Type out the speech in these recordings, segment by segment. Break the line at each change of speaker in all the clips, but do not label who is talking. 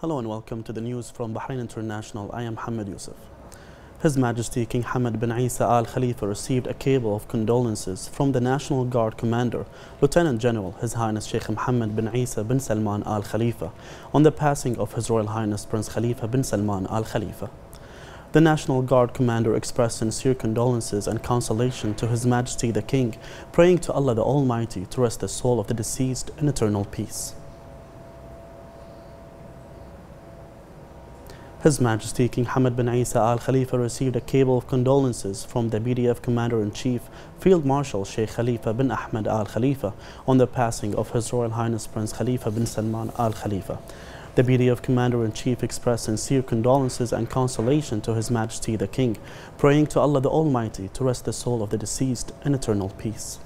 Hello and welcome to the news from Bahrain International. I am Hamad Yusuf. His Majesty King Hamad bin Isa Al Khalifa received a cable of condolences from the National Guard Commander, Lieutenant General His Highness Sheikh Mohammed bin Isa bin Salman Al Khalifa, on the passing of His Royal Highness Prince Khalifa bin Salman Al Khalifa. The National Guard commander expressed sincere condolences and consolation to His Majesty the King, praying to Allah the Almighty to rest the soul of the deceased in eternal peace. His Majesty King Hamad bin Isa Al Khalifa received a cable of condolences from the BDF Commander-in-Chief Field Marshal Sheikh Khalifa bin Ahmed Al Khalifa on the passing of His Royal Highness Prince Khalifa bin Salman Al Khalifa. The BDF Commander-in-Chief expressed sincere condolences and consolation to His Majesty the King, praying to Allah the Almighty to rest the soul of the deceased in eternal peace.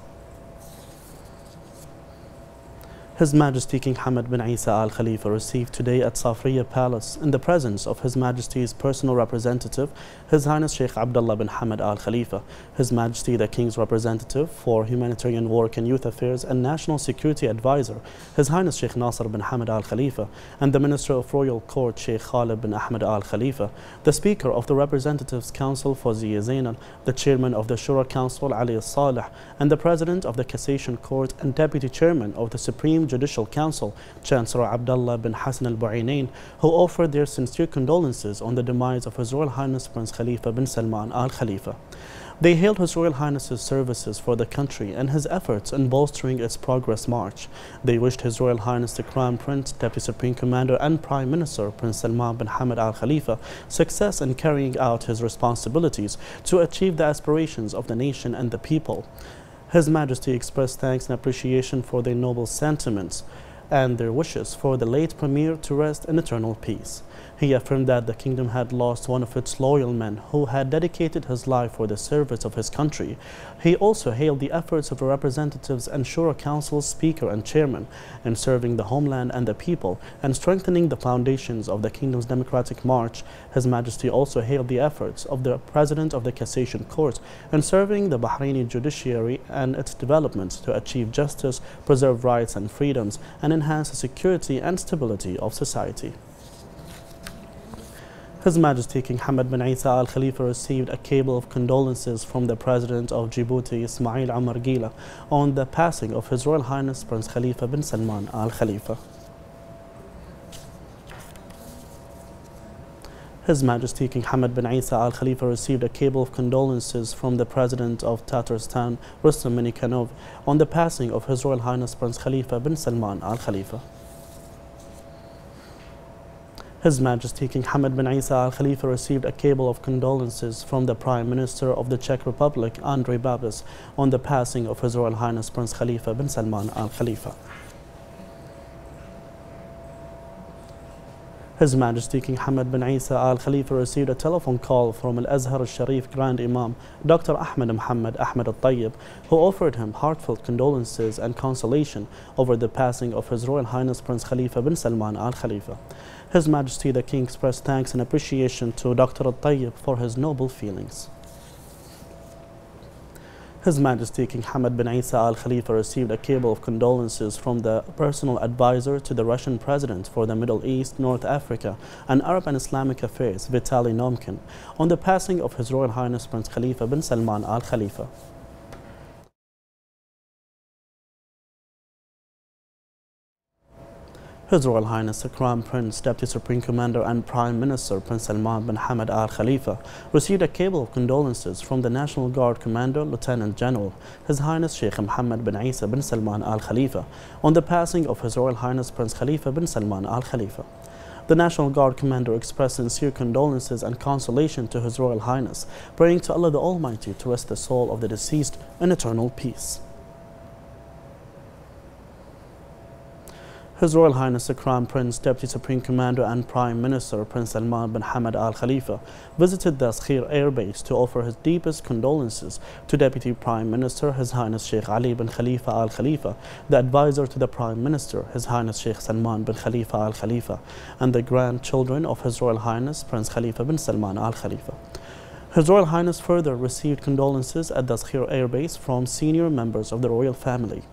His Majesty King Hamad bin Isa Al Khalifa received today at Safriya Palace in the presence of His Majesty's personal representative, His Highness Sheikh Abdullah bin Hamad Al Khalifa, His Majesty the King's representative for humanitarian work and youth affairs and national security advisor, His Highness Sheikh Nasser bin Hamad Al Khalifa, and the Minister of Royal Court Sheikh Khalid bin Ahmed Al Khalifa, the Speaker of the Representatives Council Fawzia Zainal, the Chairman of the Shura Council Ali Saleh, and the President of the Cassation Court and Deputy Chairman of the Supreme Judicial Council, Chancellor Abdullah bin Hassan al Bu'ainain, who offered their sincere condolences on the demise of His Royal Highness Prince Khalifa bin Salman Al Khalifa. They hailed His Royal Highness's services for the country and his efforts in bolstering its progress march. They wished His Royal Highness the Crown Prince, Deputy Supreme Commander and Prime Minister Prince Salman bin Hamad Al Khalifa success in carrying out his responsibilities to achieve the aspirations of the nation and the people. His Majesty expressed thanks and appreciation for their noble sentiments and their wishes for the late Premier to rest in eternal peace. He affirmed that the kingdom had lost one of its loyal men who had dedicated his life for the service of his country. He also hailed the efforts of the representatives and Shura Council's Speaker and Chairman in serving the homeland and the people and strengthening the foundations of the kingdom's democratic march. His Majesty also hailed the efforts of the President of the Cassation Court in serving the Bahraini judiciary and its development to achieve justice, preserve rights and freedoms, and enhance the security and stability of society. His Majesty King Hamad bin Isa Al Khalifa received a cable of condolences from the President of Djibouti, Ismail Omar Guelleh, on the passing of His Royal Highness Prince Khalifa bin Salman Al Khalifa. His Majesty King Hamad bin Isa Al Khalifa received a cable of condolences from the President of Tatarstan, Rustam Minikhanov, on the passing of His Royal Highness Prince Khalifa bin Salman Al Khalifa. His Majesty King Hamad bin Isa Al Khalifa received a cable of condolences from the Prime Minister of the Czech Republic, Andrej Babis, on the passing of His Royal Highness Prince Khalifa bin Salman Al Khalifa. His Majesty King Hamad bin Isa Al Khalifa received a telephone call from Al Azhar Al Sharif Grand Imam, Dr. Ahmed Muhammad Ahmed Al Tayyib, who offered him heartfelt condolences and consolation over the passing of His Royal Highness Prince Khalifa bin Salman Al Khalifa. His Majesty the King expressed thanks and appreciation to Dr. Al Tayyib for his noble feelings. His Majesty King Hamad bin Isa Al Khalifa received a cable of condolences from the personal advisor to the Russian President for the Middle East, North Africa, and Arab and Islamic Affairs, Vitaly Naumkin, on the passing of His Royal Highness Prince Khalifa bin Salman Al Khalifa. His Royal Highness the Crown Prince, Deputy Supreme Commander and Prime Minister Prince Salman bin Hamad Al Khalifa received a cable of condolences from the National Guard Commander Lieutenant General His Highness Sheikh Mohammed bin Isa bin Salman Al Khalifa on the passing of His Royal Highness Prince Khalifa bin Salman Al Khalifa. The National Guard Commander expressed sincere condolences and consolation to His Royal Highness, praying to Allah the Almighty to rest the soul of the deceased in eternal peace. His Royal Highness the Crown Prince, Deputy Supreme Commander and Prime Minister Prince Salman bin Hamad Al Khalifa visited the Sakhir Air Base to offer his deepest condolences to Deputy Prime Minister His Highness Sheikh Ali bin Khalifa Al Khalifa, the advisor to the Prime Minister His Highness Sheikh Salman bin Khalifa Al Khalifa, and the grandchildren of His Royal Highness Prince Khalifa bin Salman Al Khalifa. His Royal Highness further received condolences at the Sakhir Air Base from senior members of the royal family.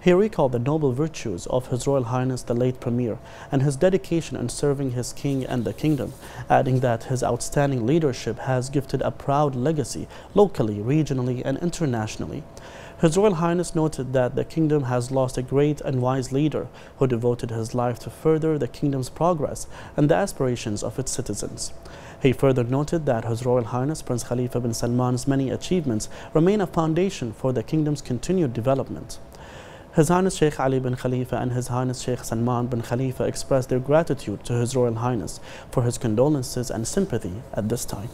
He recalled the noble virtues of His Royal Highness the late Premier and his dedication in serving his king and the kingdom, adding that his outstanding leadership has gifted a proud legacy locally, regionally, and internationally. His Royal Highness noted that the kingdom has lost a great and wise leader who devoted his life to further the kingdom's progress and the aspirations of its citizens. He further noted that His Royal Highness Prince Khalifa bin Salman's many achievements remain a foundation for the kingdom's continued development. His Highness Sheikh Ali bin Khalifa and His Highness Sheikh Salman bin Khalifa expressed their gratitude to His Royal Highness for his condolences and sympathy at this time.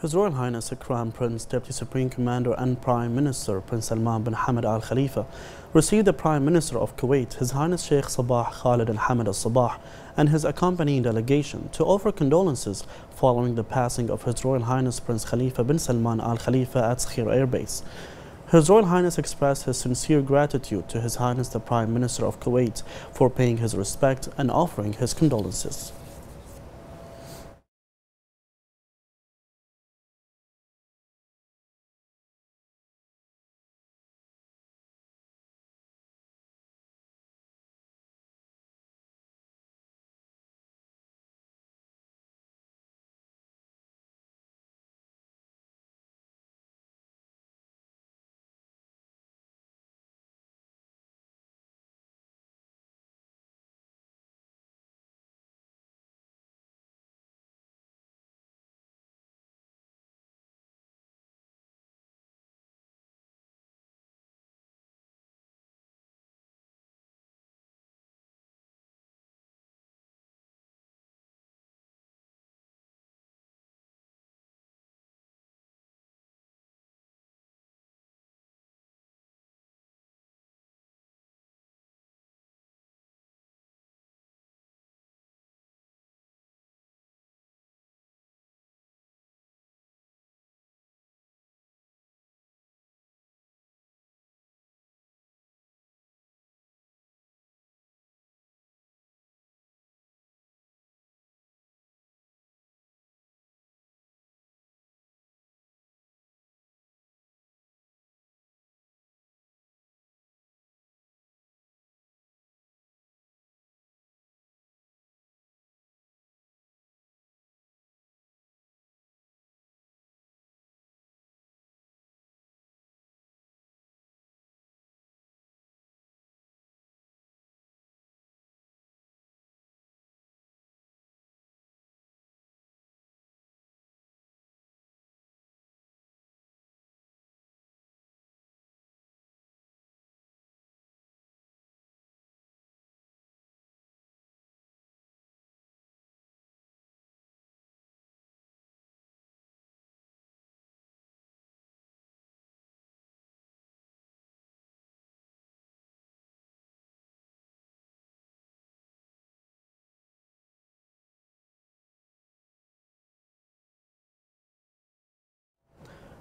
His Royal Highness the Crown Prince, Deputy Supreme Commander and Prime Minister Prince Salman bin Hamad Al Khalifa received the Prime Minister of Kuwait, His Highness Sheikh Sabah Khalid Al Hamad Al Sabah, and his accompanying delegation to offer condolences following the passing of His Royal Highness Prince Khalifa bin Salman Al Khalifa at Sakhir Air Base. His Royal Highness expressed his sincere gratitude to His Highness the Prime Minister of Kuwait for paying his respect and offering his condolences.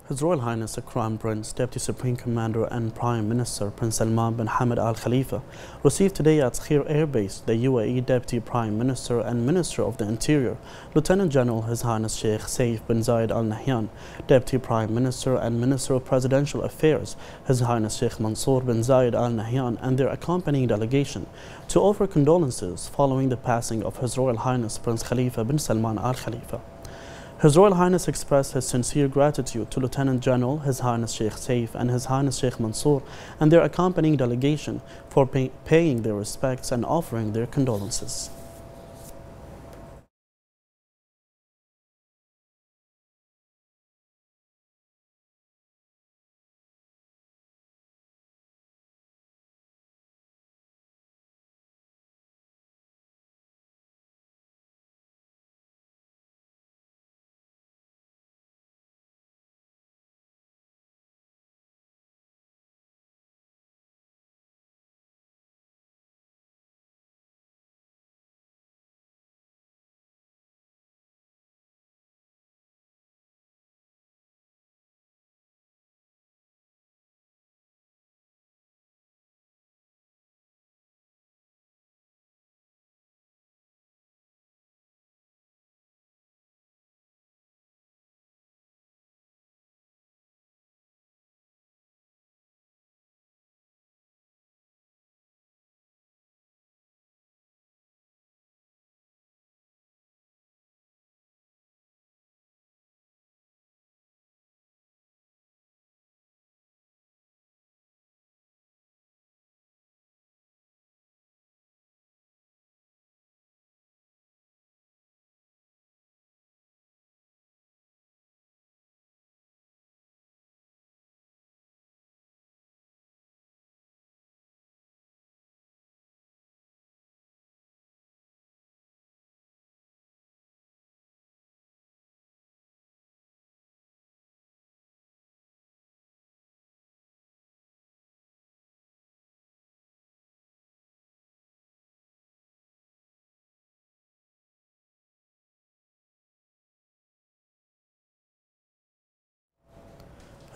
His Royal Highness the Crown Prince, Deputy Supreme Commander and Prime Minister Prince Salman bin Hamad Al Khalifa received today at Khir Air Base the UAE Deputy Prime Minister and Minister of the Interior, Lieutenant General His Highness Sheikh Saif bin Zayed Al Nahyan, Deputy Prime Minister and Minister of Presidential Affairs, His Highness Sheikh Mansour bin Zayed Al Nahyan, and their accompanying delegation to offer condolences following the passing of His Royal Highness Prince Khalifa bin Salman Al Khalifa. His Royal Highness expressed his sincere gratitude to Lieutenant General His Highness Sheikh Saif and His Highness Sheikh Mansour and their accompanying delegation for pay paying their respects and offering their condolences.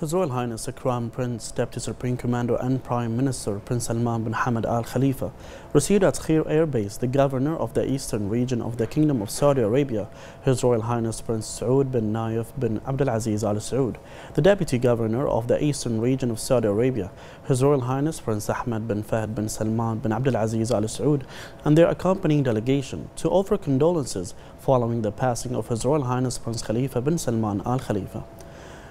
His Royal Highness the Crown Prince, Deputy Supreme Commander and Prime Minister Prince Salman bin Hamad Al Khalifa received at Khir Air Base the Governor of the Eastern region of the Kingdom of Saudi Arabia, His Royal Highness Prince Saud bin Nayef bin Abdulaziz Al Saud, the Deputy Governor of the Eastern region of Saudi Arabia, His Royal Highness Prince Ahmed bin Fahd bin Salman bin Abdulaziz Al Saud, and their accompanying delegation to offer condolences following the passing of His Royal Highness Prince Khalifa bin Salman Al Khalifa.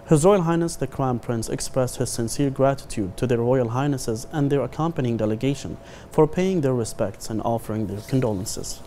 His Royal Highness the Crown Prince expressed his sincere gratitude to their Royal Highnesses and their accompanying delegation for paying their respects and offering their condolences.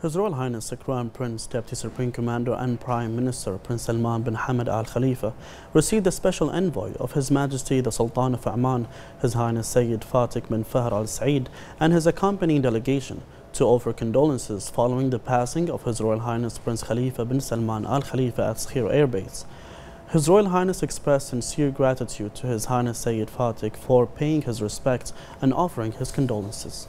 His Royal Highness the Crown Prince, Deputy Supreme Commander and Prime Minister Prince Salman bin Hamad Al Khalifa received the special envoy of His Majesty the Sultan of Oman, His Highness Sayyid Fatik bin Fahar Al Said, and his accompanying delegation to offer condolences following the passing of His Royal Highness Prince Khalifa bin Salman Al Khalifa at Sakhir Air Base. His Royal Highness expressed sincere gratitude to His Highness Sayyid Fatik for paying his respects and offering his condolences.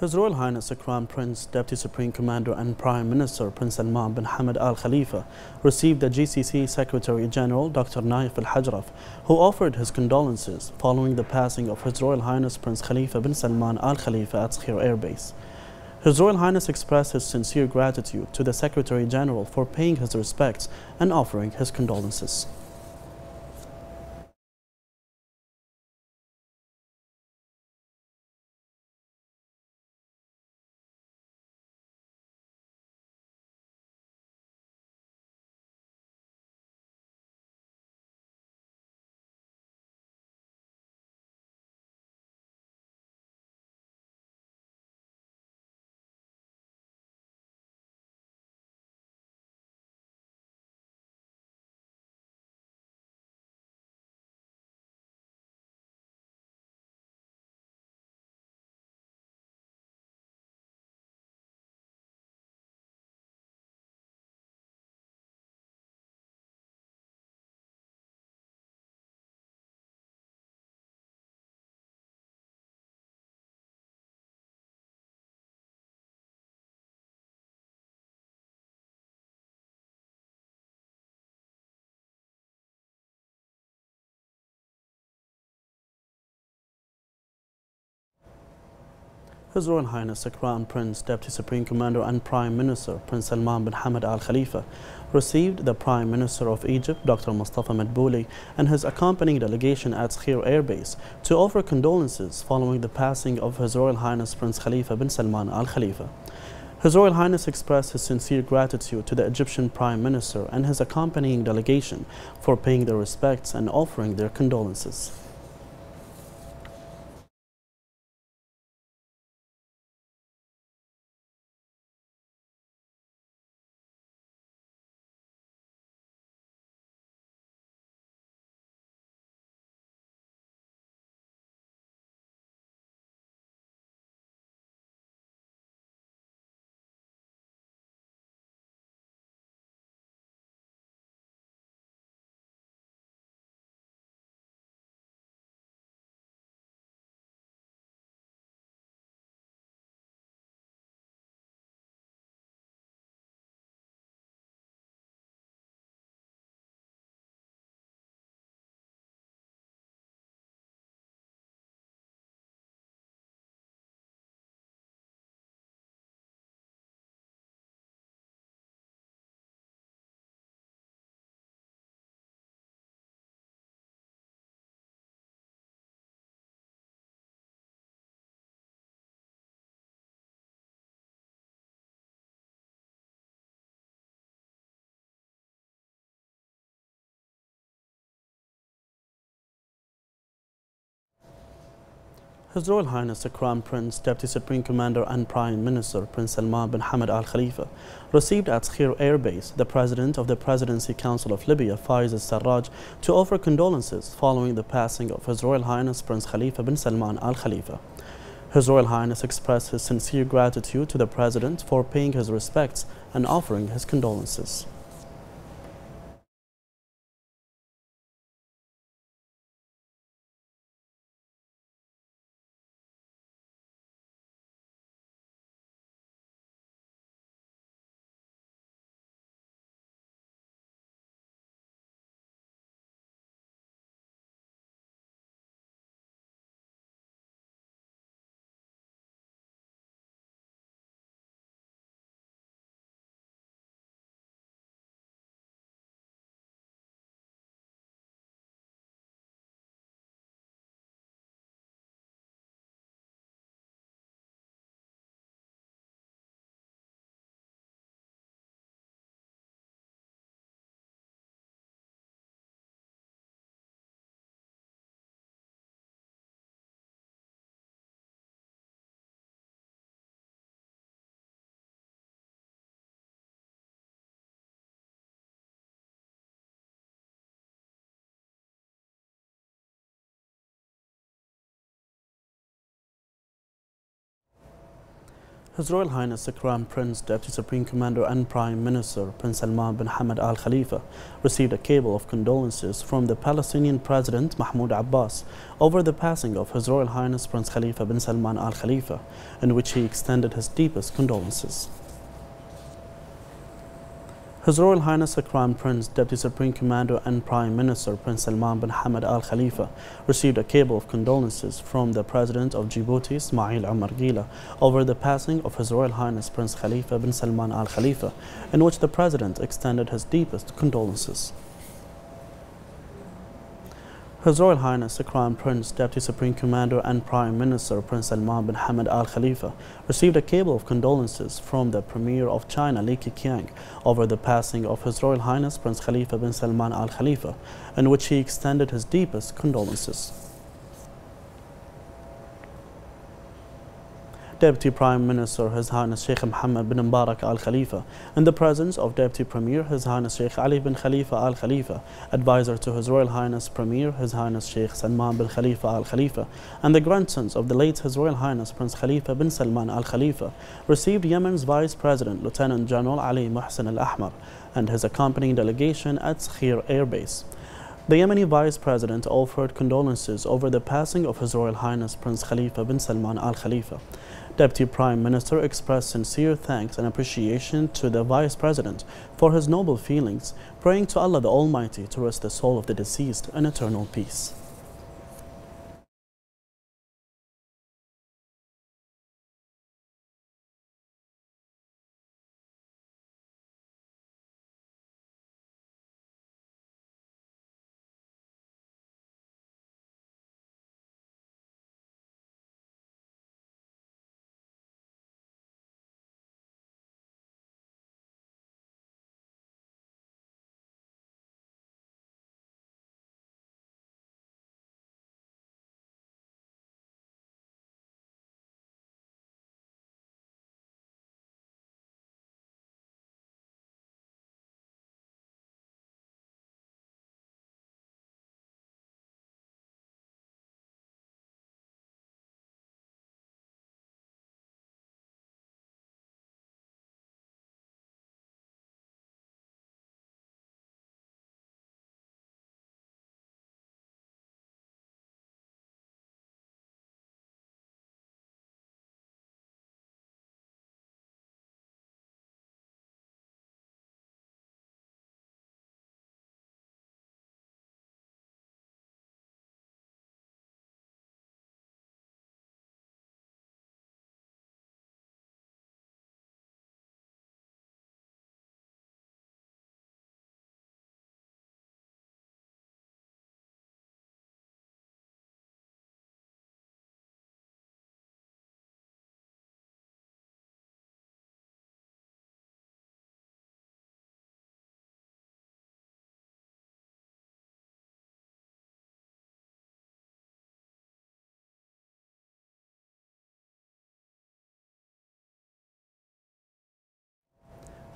His Royal Highness the Crown Prince, Deputy Supreme Commander and Prime Minister Prince Salman bin Hamad Al Khalifa received the GCC Secretary General Dr. Naif Al Hajraf, who offered his condolences following the passing of His Royal Highness Prince Khalifa bin Salman Al Khalifa at Sakhir Air Base. His Royal Highness expressed his sincere gratitude to the Secretary General for paying his respects and offering his condolences. His Royal Highness the Crown Prince, Deputy Supreme Commander and Prime Minister Prince Salman bin Hamad Al Khalifa received the Prime Minister of Egypt, Dr. Mustafa Madbouli, and his accompanying delegation at Sakhir Air Base to offer condolences following the passing of His Royal Highness Prince Khalifa bin Salman Al Khalifa. His Royal Highness expressed his sincere gratitude to the Egyptian Prime Minister and his accompanying delegation for paying their respects and offering their condolences. His Royal Highness the Crown Prince, Deputy Supreme Commander and Prime Minister Prince Salman bin Hamad Al Khalifa received at Sakhir Air Base the President of the Presidency Council of Libya, Fayez al-Sarraj, to offer condolences following the passing of His Royal Highness Prince Khalifa bin Salman Al Khalifa. His Royal Highness expressed his sincere gratitude to the President for paying his respects and offering his condolences. His Royal Highness the Crown Prince, Deputy Supreme Commander and Prime Minister Prince Salman bin Hamad Al Khalifa received a cable of condolences from the Palestinian President Mahmoud Abbas over the passing of His Royal Highness Prince Khalifa bin Salman Al Khalifa, in which he extended his deepest condolences. His Royal Highness the Crown Prince, Deputy Supreme Commander and Prime Minister Prince Salman bin Hamad Al Khalifa received a cable of condolences from the President of Djibouti, Ismail Omar Guelleh, over the passing of His Royal Highness Prince Khalifa bin Salman Al Khalifa, in which the President extended his deepest condolences. His Royal Highness the Crown Prince, Deputy Supreme Commander and Prime Minister Prince Salman bin Hamad Al Khalifa received a cable of condolences from the Premier of China Li Keqiang over the passing of His Royal Highness Prince Khalifa bin Salman Al Khalifa, in which he extended his deepest condolences. Deputy Prime Minister His Highness Sheikh Mohammed bin Mubarak Al Khalifa, in the presence of Deputy Premier His Highness Sheikh Ali bin Khalifa Al Khalifa, advisor to His Royal Highness Premier His Highness Sheikh Salman bin Khalifa Al Khalifa, and the grandsons of the late His Royal Highness Prince Khalifa bin Salman Al Khalifa, received Yemen's Vice President Lieutenant General Ali Mohsen Al Ahmar and his accompanying delegation at Sakhir Air Base. The Yemeni Vice President offered condolences over the passing of His Royal Highness Prince Khalifa bin Salman Al Khalifa. Deputy Prime Minister expressed sincere thanks and appreciation to the Vice President for his noble feelings, praying to Allah the Almighty to rest the soul of the deceased in eternal peace.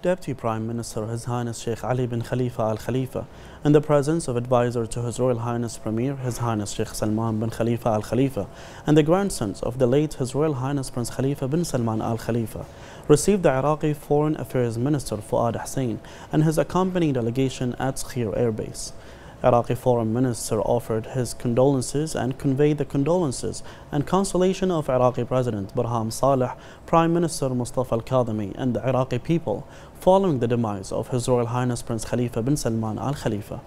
Deputy Prime Minister His Highness Sheikh Ali bin Khalifa Al Khalifa, in the presence of advisor to His Royal Highness Premier His Highness Sheikh Salman bin Khalifa Al Khalifa, and the grandsons of the late His Royal Highness Prince Khalifa bin Salman Al Khalifa, received the Iraqi Foreign Affairs Minister Fuad Hussein and his accompanying delegation at Sakhir Air Base. Iraqi Foreign Minister offered his condolences and conveyed the condolences and consolation of Iraqi President Barham Saleh, Prime Minister Mustafa al-Kadhimi and the Iraqi people following the demise of His Royal Highness Prince Khalifa bin Salman al-Khalifa.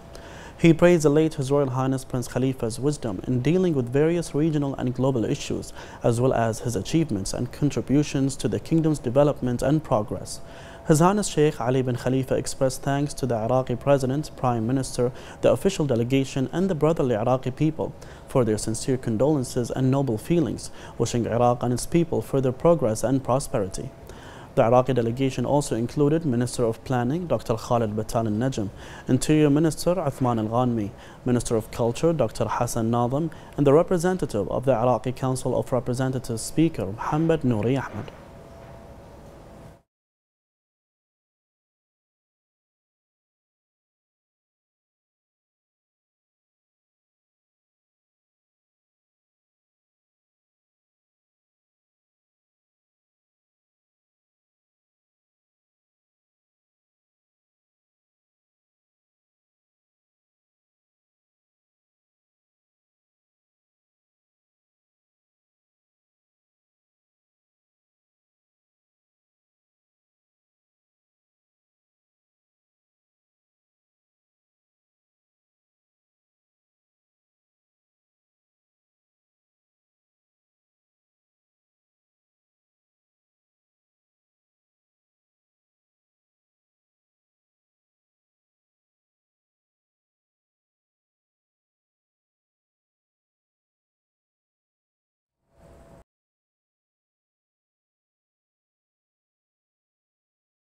He praised the late His Royal Highness Prince Khalifa's wisdom in dealing with various regional and global issues, as well as his achievements and contributions to the kingdom's development and progress. His Highness Sheikh Ali bin Khalifa expressed thanks to the Iraqi President, Prime Minister, the official delegation and the brotherly Iraqi people for their sincere condolences and noble feelings, wishing Iraq and its people further progress and prosperity. The Iraqi delegation also included Minister of Planning Dr. Khalid Batal al-Najm, Interior Minister Uthman al-Ghanmi, Minister of Culture Dr. Hassan Nazim, and the representative of the Iraqi Council of Representatives Speaker Muhammad Nouri Ahmed.